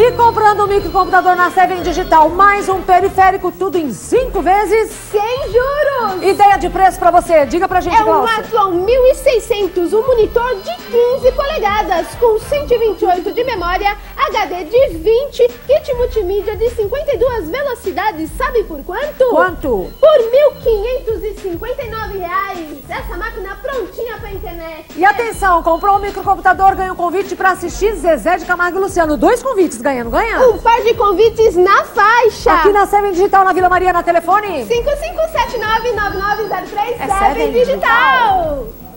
E comprando um microcomputador na Seven Digital, mais um periférico, tudo em cinco vezes. Sem juros! Ideia de preço pra você, diga pra gente, É um Glaucia. 1600, um monitor de 15 polegadas, com 128 de memória, HD de 20, kit multimídia de 52 velocidades, sabe por quanto? Quanto? Por 1550 reais. Essa máquina prontinha pra internet. E atenção, comprou um microcomputador, ganhou um convite pra assistir Zezé de Camargo e Luciano. Dois convites ganhando, ganha? Um par de convites na faixa. Aqui na Seven Digital, na Vila Mariana, telefone? 5579-9903, é Digital. Digital.